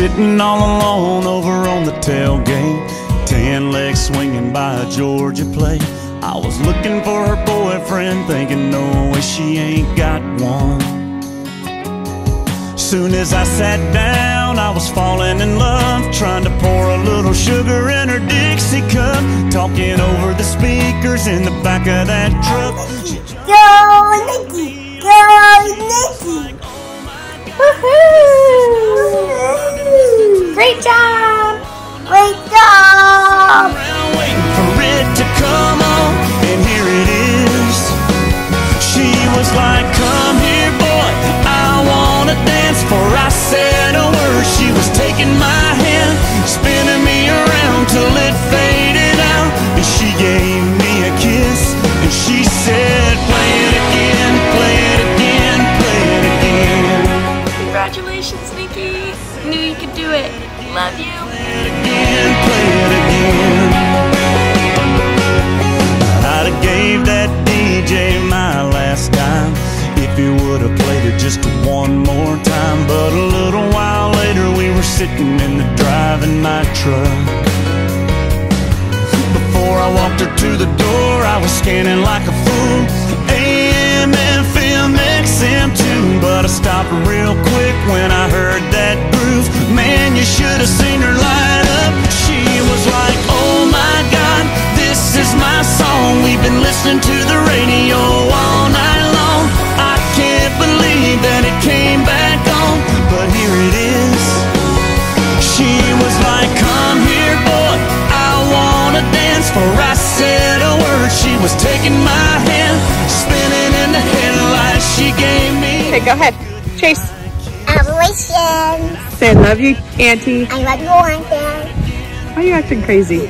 Sitting all alone over on the tailgate, ten legs swinging by a Georgia plate. I was looking for her boyfriend, thinking, no way she ain't got one. Soon as I sat down, I was falling in love, trying to pour a little sugar in her Dixie cup, talking over the speakers in the back of that truck. Go, Nikki! Go, Nikki! Great job! Great job! for it to come on, and here it is. She was like, played it just one more time. But a little while later, we were sitting in the driving my truck. Before I walked her to the door, I was scanning like a fool. AM, FM, XM too. But I stopped real quick when I heard that groove. Man, you should have seen her light up. She was like, Oh my God, this is my song. We've been listening to the radio all night go ahead. Chase. Congratulations! Say I love you, Auntie. I love you, Auntie. Why are you acting crazy?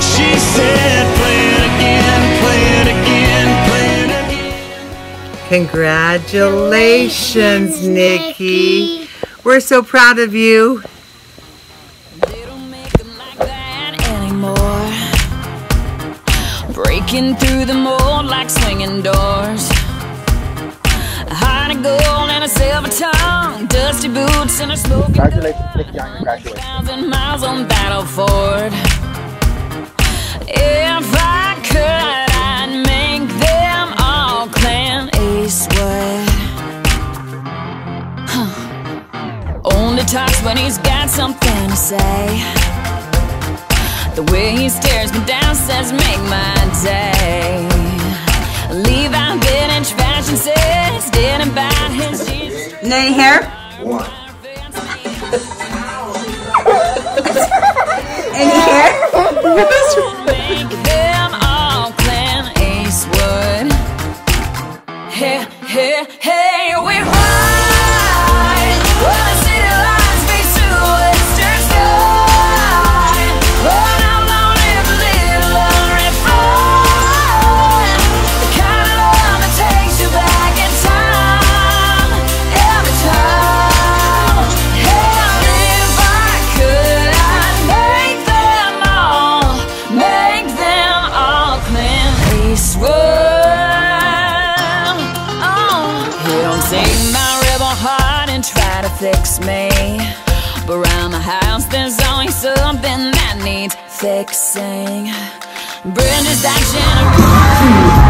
She said, Play it again, play it again, play it again. Congratulations, Nikki. We're so proud of you. They don't make 'em like that anymore. Breaking through the mold like swinging doors. A of gold and a silver tongue, dusty boots and a smoking Congratulations, Nikki, on your graduation. thousand miles on Battle Ford. If I could, I'd make them all Clint Eastwood. Huh. Only talks when he's got something to say. The way he stares me down says, make my day. Levi vintage fashion says, didn't buy his jeans. Nay hair? One. Any hair? Make them all Clint Eastwood. Hey, hey, hey, we take my rebel heart and try to fix me. But around the house, there's always something that needs fixing. Brenda's that generation.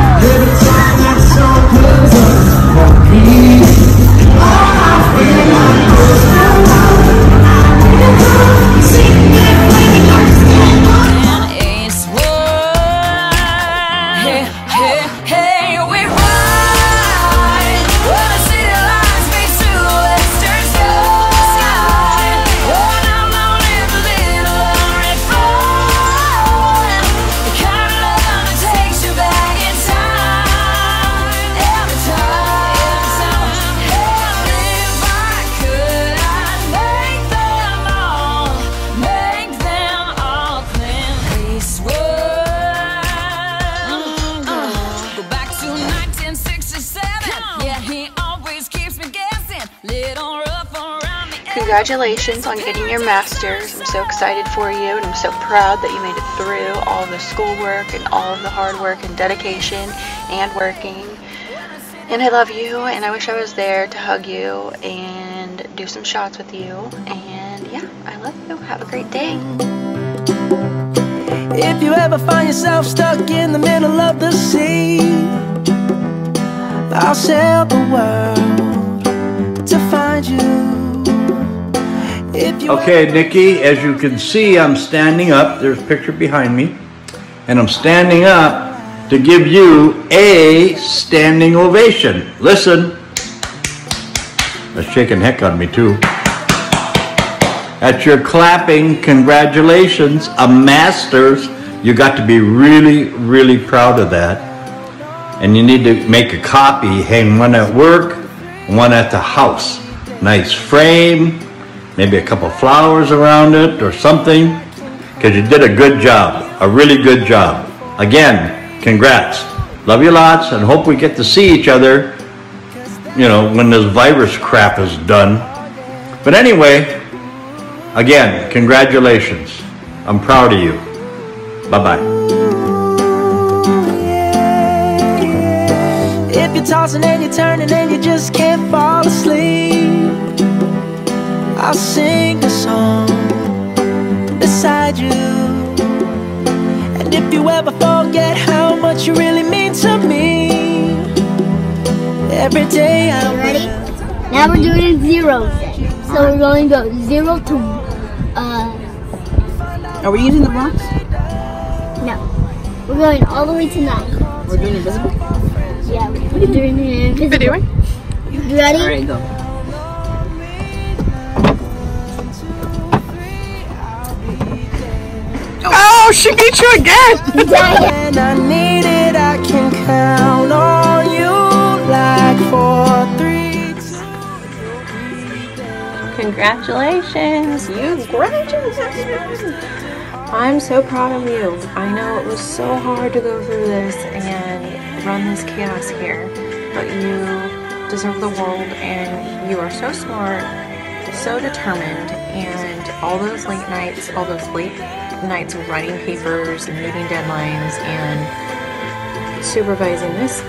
Hey, Congratulations on getting your master's. I'm so excited for you and I'm so proud that you made it through all the schoolwork and all of the hard work and dedication and working. And I love you, and I wish I was there to hug you and do some shots with you. And yeah, I love you. Have a great day. If you ever find yourself stuck in the middle of the sea, I'll sail the world Okay, Nikki, as you can see, I'm standing up. There's a picture behind me. And I'm standing up to give you a standing ovation. Listen. That's shaking heck on me, too. At your clapping, congratulations, a master's. You got to be really, really proud of that. And you need to make a copy, hang one at work, one at the house. Nice frame, maybe a couple flowers around it or something, because you did a good job, a really good job. Again, congrats. Love you lots and hope we get to see each other, you know, when this virus crap is done. But anyway, again, congratulations. I'm proud of you. Bye bye. If you're tossing and you're turning and you just can't fall asleep, I'll sing a song beside you. And if you ever forget how much you really mean to me, every day I You ready? Now we're doing zeros. So we're going to go zero to, uh, Are we using the blocks? no. We're going all the way to nine. We're doing invisible? Yeah, we're doing it invisible. You ready? All right, go. she beat you again! When I need it, I can count on you like four, three, Congratulations, you graduated! I'm so proud of you. I know it was so hard to go through this and run this chaos here, but you deserve the world and you are so smart, so determined, and all those late nights, all those late nights writing papers and meeting deadlines and supervising this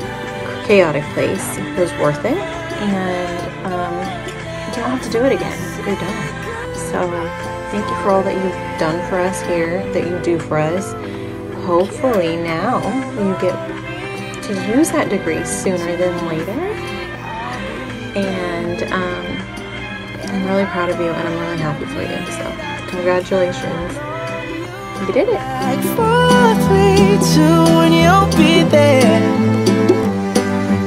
chaotic place was worth it. And um, you don't have to do it again. You're done. So thank you for all that you've done for us here, that you do for us. Hopefully now you get to use that degree sooner than later. And um, I'm really proud of you and I'm really happy for you. So congratulations. You did it. like four, three, two, and you'll be there.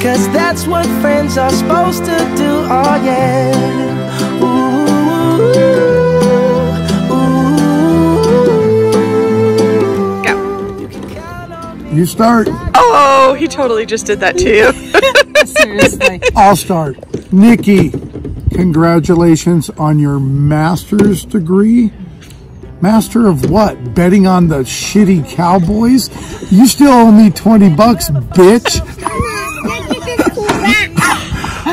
Cause that's what friends are supposed to do, oh yeah. Ooh, ooh. You start. Oh, he totally just did that to you. Seriously. I'll start. Nikki, congratulations on your master's degree. Master of what? Betting on the shitty Cowboys? You still owe me 20 bucks, bitch.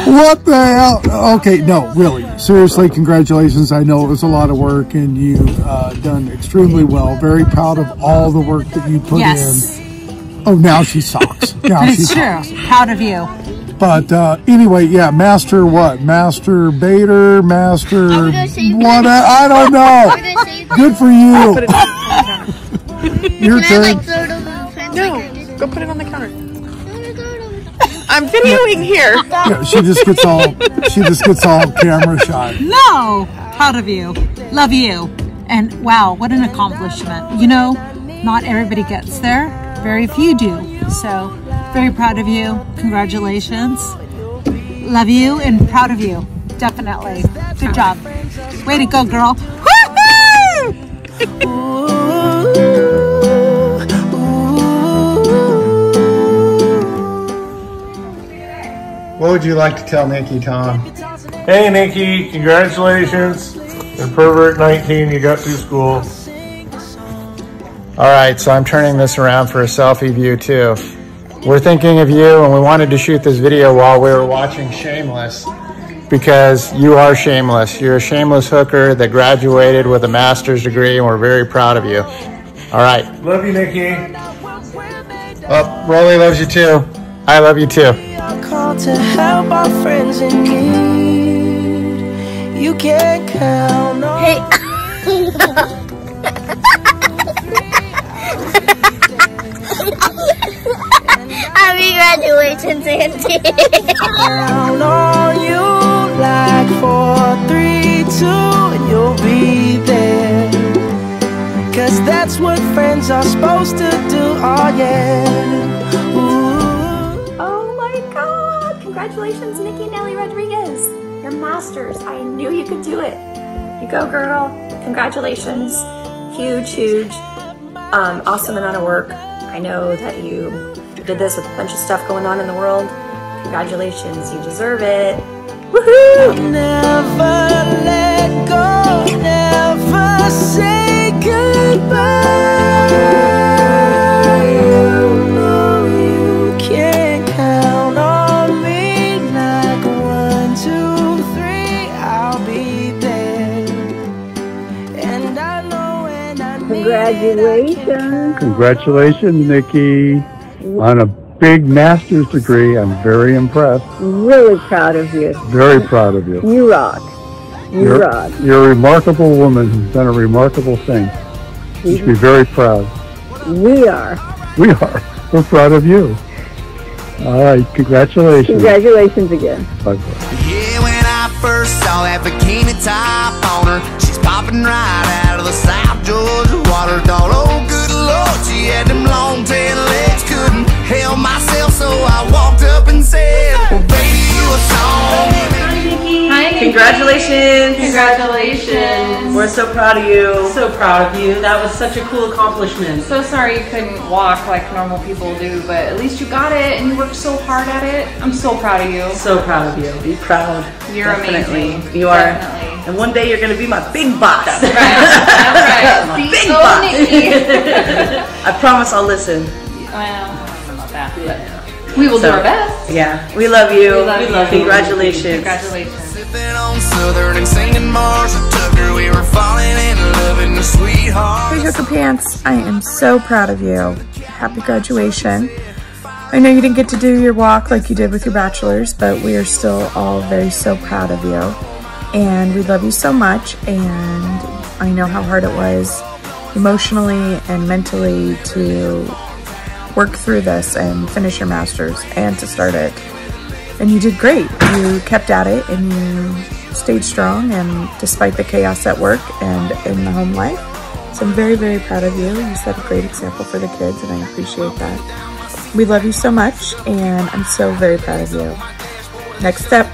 What the hell? Okay, no, really. Seriously, congratulations. I know it was a lot of work and you've uh, done extremely well. Very proud of all the work that you put Yes. in. Oh, now she sucks. Now she It's sucks. true. Proud of you. But uh, anyway, yeah, master what? Master Bader, master I'm gonna save what? this. I don't know. We're gonna save this. Good for you. Your Can I turn. like throw it over the? No, like I did? go put it on the counter. I'm videoing here. Yeah, she just gets all she just gets all camera shy. No. Proud of you. Love you. And wow, what an accomplishment. You know, not everybody gets there. Very few do. So, very proud of you. Congratulations. Love you and proud of you. Definitely. Good job. Way to go, girl. What would you like to tell Nikki, Tom? Hey Nikki, congratulations. You're pervert 19, you got through school. All right, so I'm turning this around for a selfie view too. We're thinking of you and we wanted to shoot this video while we were watching Shameless because you are shameless. You're a shameless hooker that graduated with a master's degree and we're very proud of you. All right. Love you, Nikki. Well, Rolly loves you too. I love you too. Call to help our friends in need. You can count on. Hey. Happy graduation, Sandy. count on you like four, three, two, and you'll be there. Cause that's what friends are supposed to do, oh yeah. Ooh. Oh my god! Congratulations, Nikki Nellie Rodriguez! Your masters. I knew you could do it. You go, girl. Congratulations. Huge, huge, um, awesome amount of work. I know that you did this with a bunch of stuff going on in the world. Congratulations. You deserve it. Woohoo! Never let go, never say goodbye. You know you can count on me like one, two, three, I'll be there. And I know when I need Congratulations. Congratulations, Nikki, on a big master's degree. I'm very impressed. Really proud of you. Very proud of you. You rock. You You're, rock. you're a remarkable woman who's done a remarkable thing. You should be mm-hmm. very proud. We are. We are. We're proud of you. All right. Congratulations. Congratulations again. Bye. Yeah, when I first saw that bikini top on her, she's popping right out of the South Georgia water. Thought, oh, good lord, she had them long tan legs, couldn't myself, so I walked up and said, well, baby, you a song. Hi, Congratulations. Congratulations. We're so proud of you. So proud of you. That was such a cool accomplishment. So sorry you couldn't walk like normal people do, but at least you got it and you worked so hard at it. I'm so proud of you. So proud of you. Be proud. You're Definitely. amazing. You are. Definitely. And one day you're going to be my big boss. That's right. my See, big go boss. I promise I'll listen. Well, I don't know about that, but we will do our best. Yeah. We love you. We love you. Congratulations. Congratulations. Sipping on Southern and singing Marshall Tucker, we were falling in love in the sweetheart. Hey, Hooker Pants, I am so proud of you. Happy graduation. I know you didn't get to do your walk like you did with your bachelor's, but we are still all very so proud of you. And we love you so much, and I know how hard it was emotionally and mentally to work through this and finish your master's and to start it. And you did great. You kept at it and you stayed strong and despite the chaos at work and in the home life. So I'm very, very proud of you. You set a great example for the kids and I appreciate that. We love you so much and I'm so very proud of you. Next step,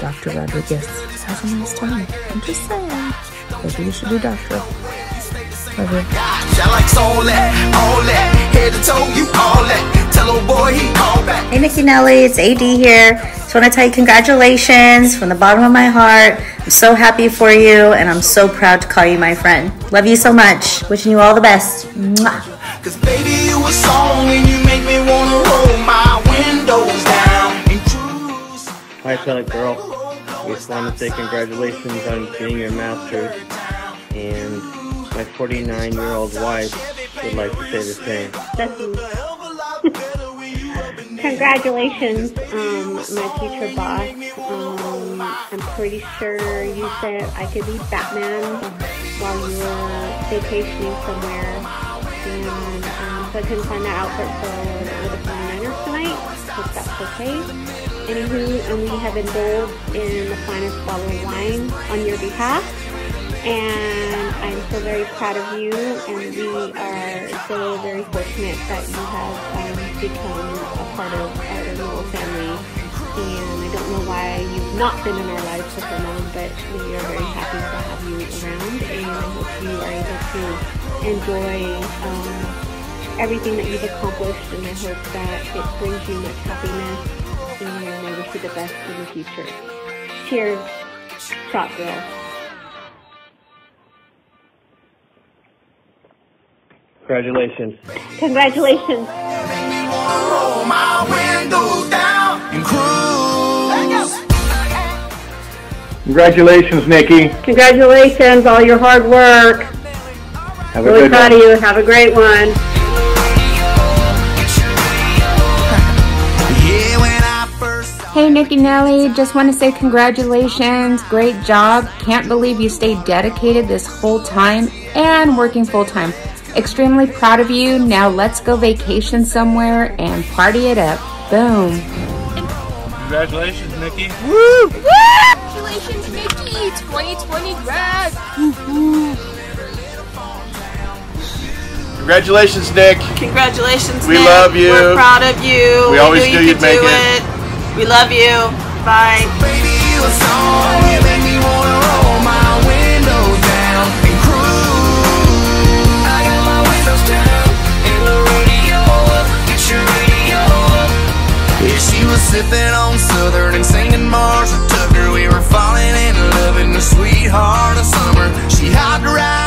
Dr. Rodriguez. Have a nice time. I'm just saying. Maybe you should do doctoral. Love you. I like all that, all that, head to toe, you all that. Tell old boy he called back. Hey Nikki Nellie, it's AD here. Just want to tell you congratulations from the bottom of my heart. I'm so happy for you and I'm so proud to call you my friend. Love you so much. Wishing you all the best. Mwah. Cause baby, you a song and you make me wanna roll my windows down and cruise. Hi, Pellet Girl. We just want to say congratulations on being your master and my 49 year old wife would like to say the same. Congratulations, um, my future boss. Um, I'm pretty sure you said I could be Batman while you were vacationing somewhere. And um, so I couldn't find that outfit for the 49ers tonight. Hope that's okay. Anywho, and we have indulged in the finest bottle of wine on your behalf. And I'm so very proud of you, and we are so very fortunate that you have um, become a part of our little family. And I don't know why you've not been in our lives for so long, but we are very happy to have you around, and I hope you are able to enjoy um, everything that you've accomplished, and I hope that it brings you much happiness, and I wish you the best in the future. Cheers, Shot Girl. Congratulations. Congratulations. Roll my windows down and cruise. Congratulations, Nikki. Congratulations, all your hard work. Have a really good proud one. of you. Have a great one. Yeah, when I first Hey, Nikki Nellie, just want to say congratulations. Great job. Can't believe you stayed dedicated this whole time and working full time. Extremely proud of you. Now let's go vacation somewhere and party it up. Boom. Congratulations, Nikki. Woo! Congratulations, Nikki! 2020 grad! Congratulations, Nick. Congratulations, We Nick. love you. We're proud of you. We always knew knew you you'd could make do it. it. We love you. Bye. was sipping on Southern and singing Marshall Tucker. We were falling in love in the sweetheart of summer. She hopped right.